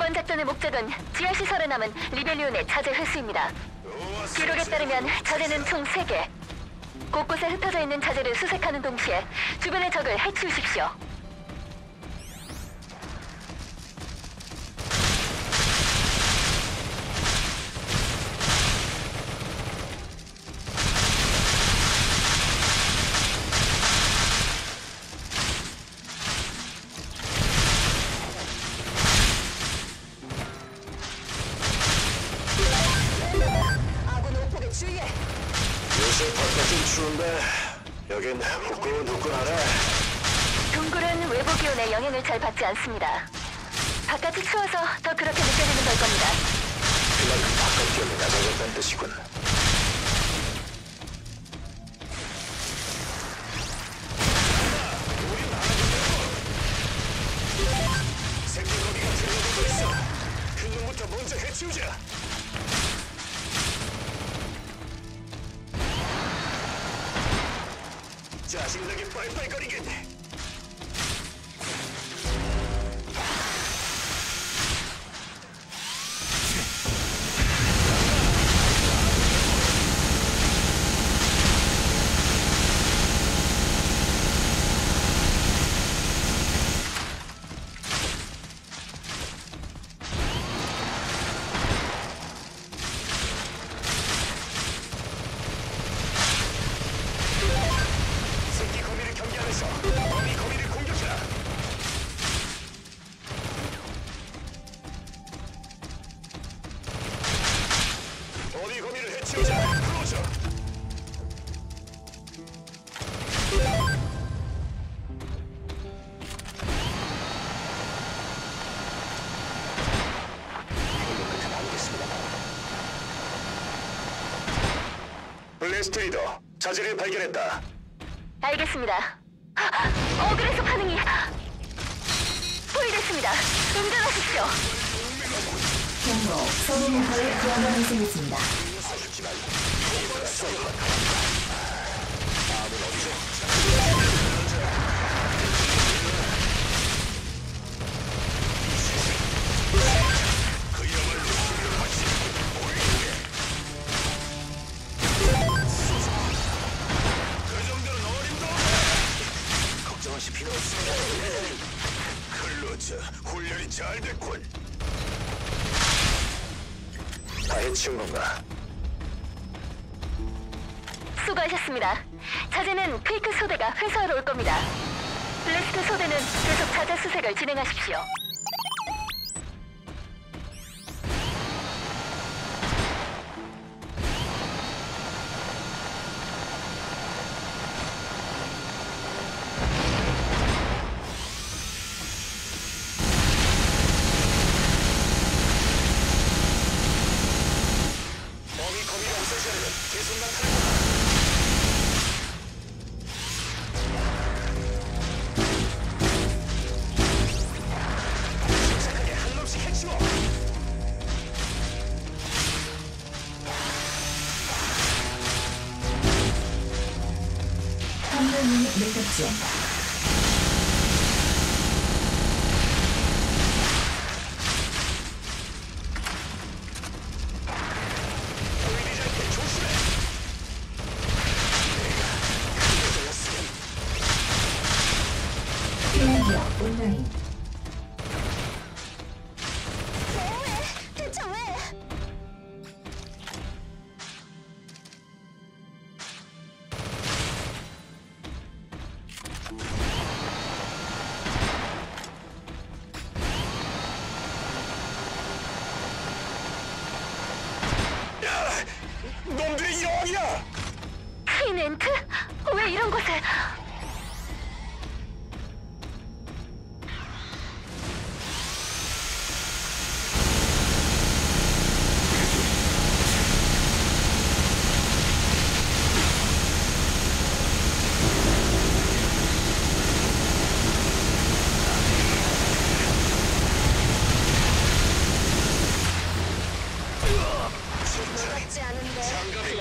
이번 작전의 목적은 지하 시설에 남은 리벨리온의 자재 회수입니다. 기록에 따르면 자재는 총 3개. 곳곳에 흩어져 있는 자재를 수색하는 동시에 주변의 적을 해치우십시오. 추운데 여긴 후끈후끈하네. 동굴은 외부 기온의 영향을 잘 받지 않습니다. 바깥이 추워서 더 그렇게 느껴지는 걸 겁니다. 그만큼 바깥 기온이 낮아졌다는 뜻이군. 짜증나게 빨빨거리겠네. 블레스트 리더, 자질을 발견했다. 알겠습니다. 어, 그래서 반응이 소리됐습니다. 운전하십시오. 경고, 서울문화에 구하가 발생했습니다. 그 치운 건가? 수고하셨습니다. 자재는 퀘이크 소대가 회수하러 올 겁니다. 블래스트 소대는 계속 자재 수색을 진행하십시오. 조심해. 피해기어 온라인. 看護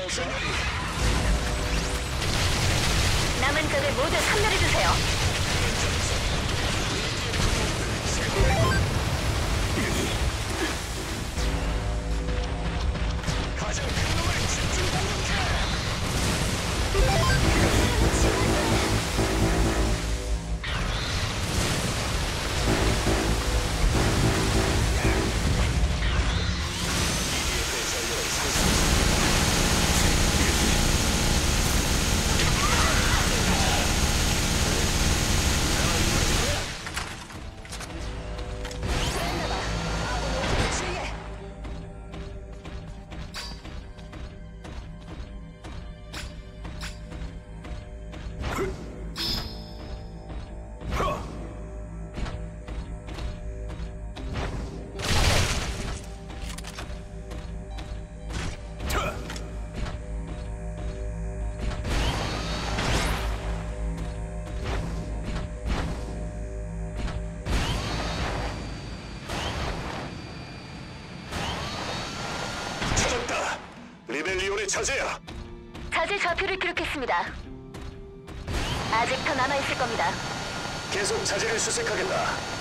師 남은 적을 모두 섬멸해주세요. 차지야. 자재 좌표를 기록했습니다. 아직 더 남아 있을 겁니다. 계속 차지를 수색하겠다.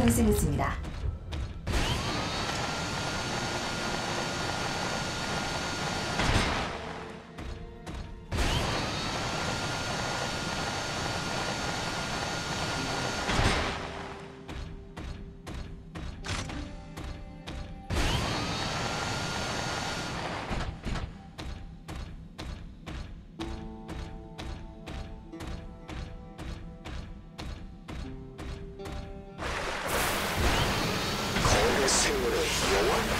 발생했습니다. 거울의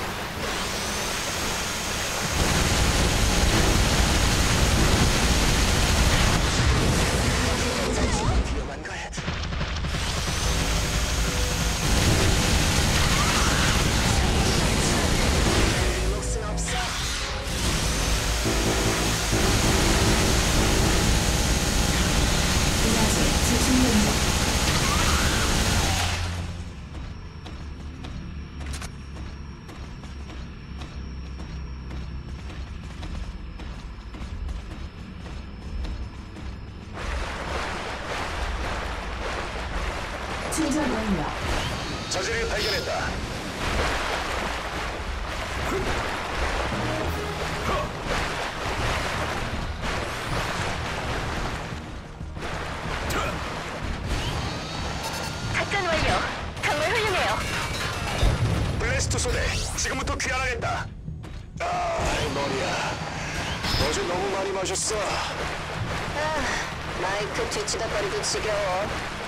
발견했다. 작전 완료. 정말 훌륭해요. 블래스트 소대 지금부터 귀환하겠다. 아 머리야. 어제 너무 많이 마셨어. 아, 마이크 뒤치다거리도 지겨워.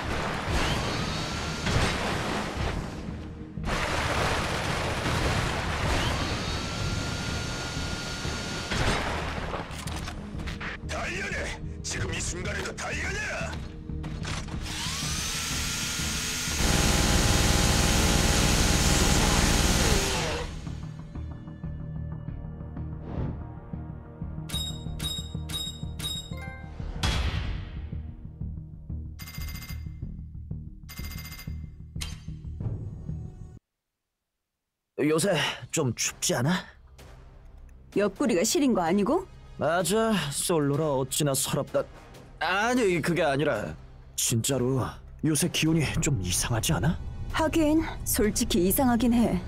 요새 좀 춥지 않아? 옆구리가 시린 거 아니고? 맞아, 솔로라 어찌나 서럽다. 아니, 그게 아니라 진짜로 요새 기온이 좀 이상하지 않아? 하긴 솔직히 이상하긴 해.